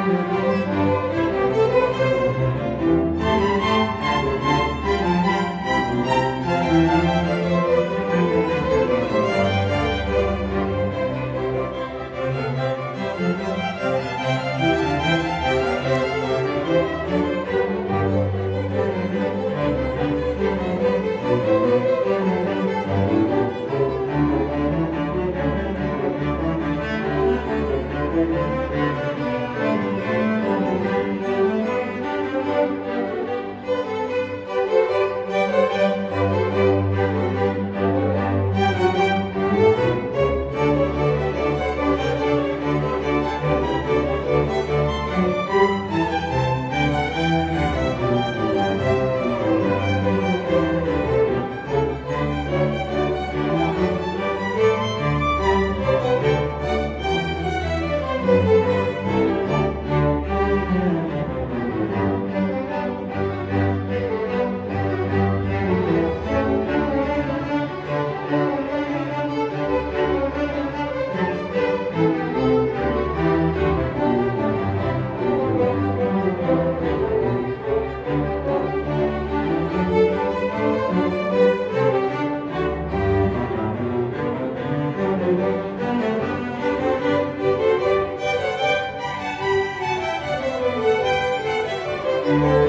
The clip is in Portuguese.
Música Música